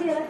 可以了